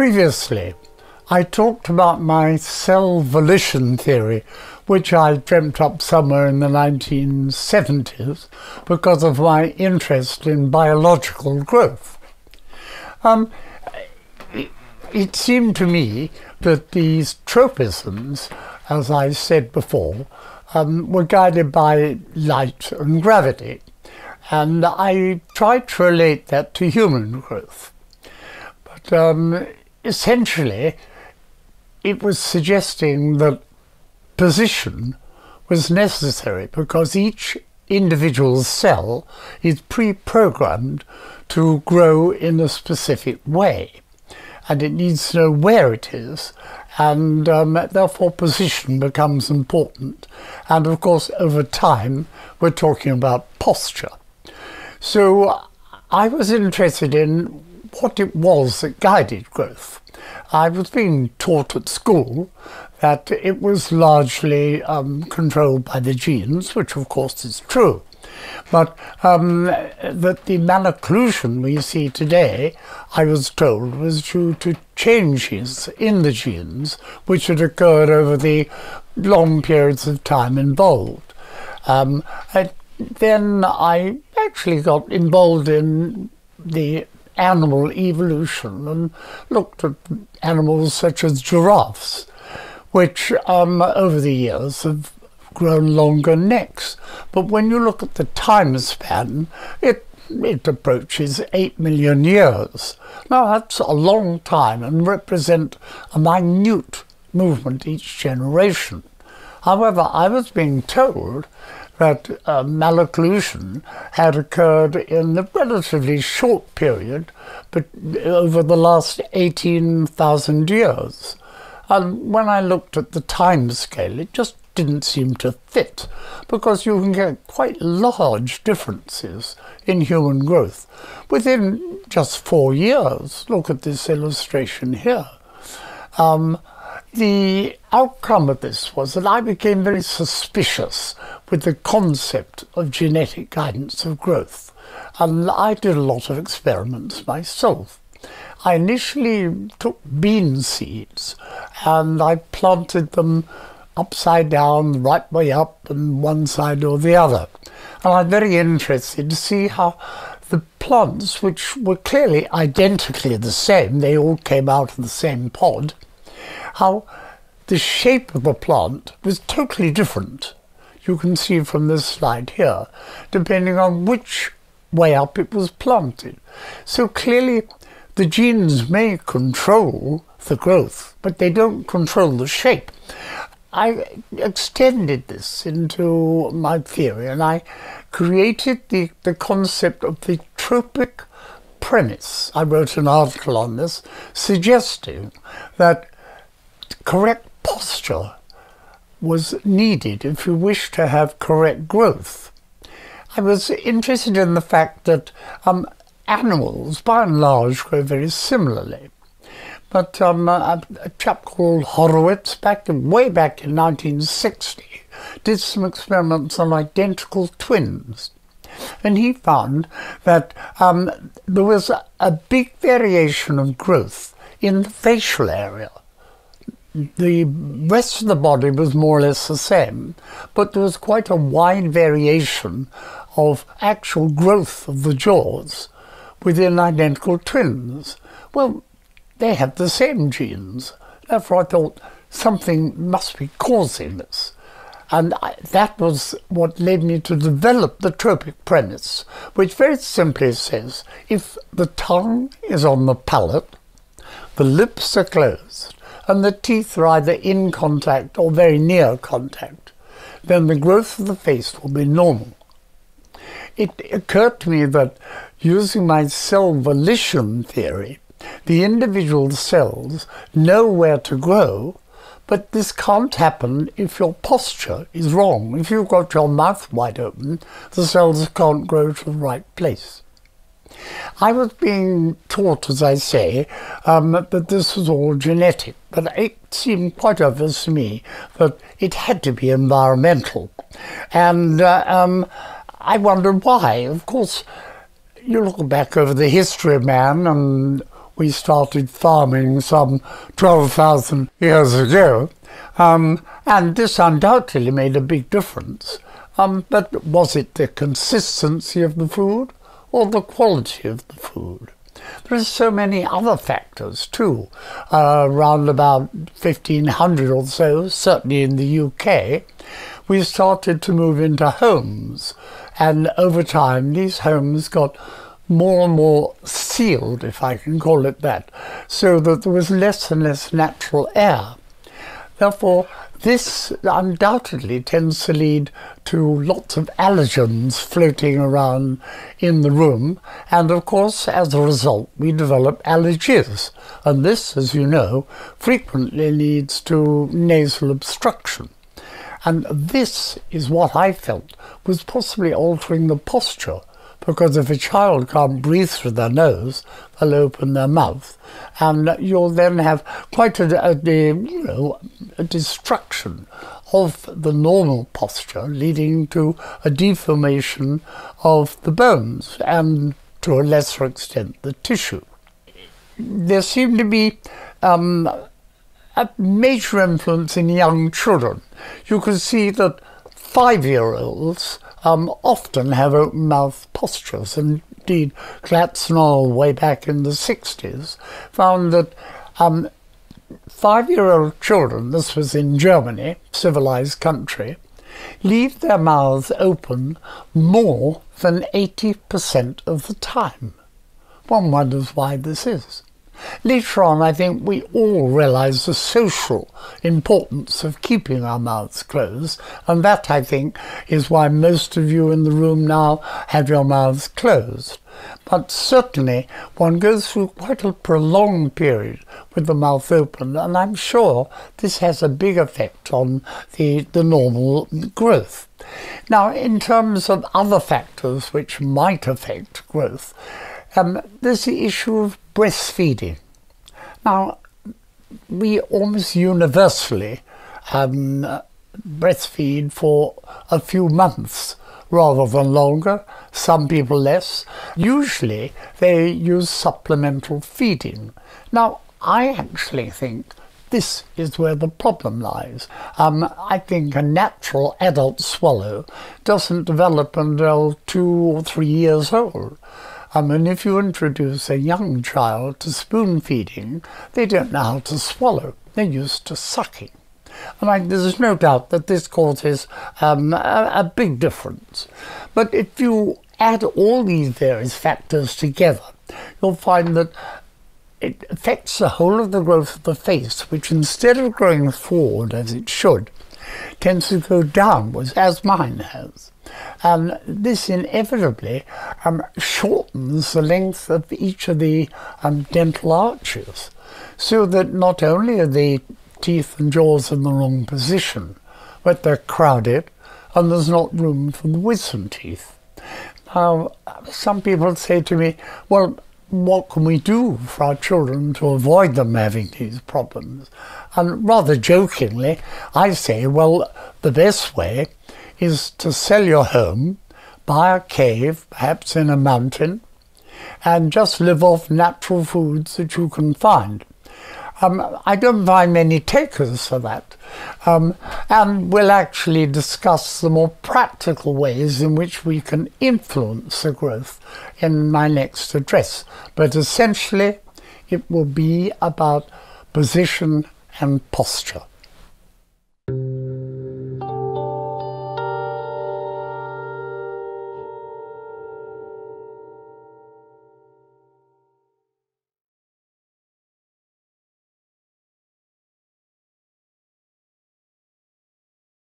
Previously, I talked about my cell volition theory, which I dreamt up somewhere in the 1970s because of my interest in biological growth. Um, it seemed to me that these tropisms, as I said before, um, were guided by light and gravity. And I tried to relate that to human growth. But um, essentially, it was suggesting that position was necessary because each individual cell is pre-programmed to grow in a specific way and it needs to know where it is and um, therefore position becomes important. And of course over time we're talking about posture. So I was interested in what it was that guided growth I was being taught at school that it was largely um, controlled by the genes, which of course is true. But um, that the malocclusion we see today, I was told, was due to changes in the genes which had occurred over the long periods of time involved. Um, then I actually got involved in the animal evolution and looked at animals such as giraffes, which um, over the years have grown longer necks. But when you look at the time span, it it approaches 8 million years. Now that's a long time and represent a minute movement each generation. However, I was being told that uh, malocclusion had occurred in a relatively short period, but over the last 18,000 years. And when I looked at the time scale, it just didn't seem to fit because you can get quite large differences in human growth within just four years. Look at this illustration here. Um, the outcome of this was that I became very suspicious with the concept of genetic guidance of growth. And I did a lot of experiments myself. I initially took bean seeds and I planted them upside down, right way up, and one side or the other. And I'm very interested to see how the plants, which were clearly identically the same, they all came out of the same pod, how the shape of the plant was totally different. You can see from this slide here, depending on which way up it was planted. So clearly the genes may control the growth, but they don't control the shape. I extended this into my theory and I created the, the concept of the tropic premise. I wrote an article on this suggesting that correct posture was needed if you wish to have correct growth. I was interested in the fact that um, animals, by and large, grow very similarly. But um, a, a, chap called Horowitz, back in, way back in 1960, did some experiments on identical twins. And he found that um, there was a, a big variation of growth in the facial area the rest of the body was more or less the same, but there was quite a wide variation of actual growth of the jaws within identical twins. Well, they had the same genes. Therefore, I thought something must be causing this. And I, that was what led me to develop the tropic premise, which very simply says if the tongue is on the palate, the lips are closed, and the teeth are either in contact or very near contact, then the growth of the face will be normal. It occurred to me that using my cell volition theory, the individual cells know where to grow, but this can't happen if your posture is wrong. If you've got your mouth wide open, the cells can't grow to the right place. I was being taught, as I say, um, that this was all genetic, but it seemed quite obvious to me that it had to be environmental. And uh, um, I wondered why. Of course, you look back over the history of man, and we started farming some 12,000 years ago. Um, and this undoubtedly made a big difference. Um, but was it the consistency of the food or the quality of the food? There are so many other factors too. Uh, around about 1500 or so, certainly in the UK, we started to move into homes. And over time, these homes got more and more sealed, if I can call it that, so that there was less and less natural air. Therefore, this undoubtedly tends to lead to lots of allergens floating around in the room, and of course, as a result, we develop allergies. And this, as you know, frequently leads to nasal obstruction. And this is what I felt was possibly altering the posture because if a child can't breathe through their nose, they'll open their mouth, and you'll then have quite a, a, you know a destruction of the normal posture, leading to a deformation of the bones and to a lesser extent the tissue. There seemed to be um, a major influence in young children. You can see that five year olds um, often have open mouth postures. Indeed, Glatznol, way back in the 60s, found that um, five year old children, this was in Germany, civilized country, leave their mouths open more than 80% of the time. One wonders why this is. Later on, I think we all realize the social importance of keeping our mouths closed, and that, I think, is why most of you in the room now have your mouths closed. But certainly, one goes through quite a prolonged period with the mouth open, and I'm sure this has a big effect on the, the normal growth. Now, in terms of other factors which might affect growth, um, there's the issue of breastfeeding. Now, we almost universally um, breastfeed for a few months rather than longer, some people less. Usually they use supplemental feeding. Now, I actually think this is where the problem lies. Um, I think a natural adult swallow doesn't develop until two or three years old. I mean, if you introduce a young child to spoon feeding, they don't know how to swallow. They're used to sucking. And I, there's no doubt that this causes um, a, a big difference. But if you add all these various factors together, you'll find that it affects the whole of the growth of the face, which instead of growing forward as it should, tends to go downwards, as mine has. And this inevitably um, shortens the length of each of the um, dental arches, so that not only are the teeth and jaws in the wrong position, but they're crowded and there's not room for the wisdom teeth. Now, some people say to me, well, what can we do for our children to avoid them having these problems? And rather jokingly, I say, well, the best way is to sell your home, buy a cave, perhaps in a mountain, and just live off natural foods that you can find. Um, I don't find many takers for that. Um, and we'll actually discuss the more practical ways in which we can influence the growth in my next address. But essentially, it will be about position and posture.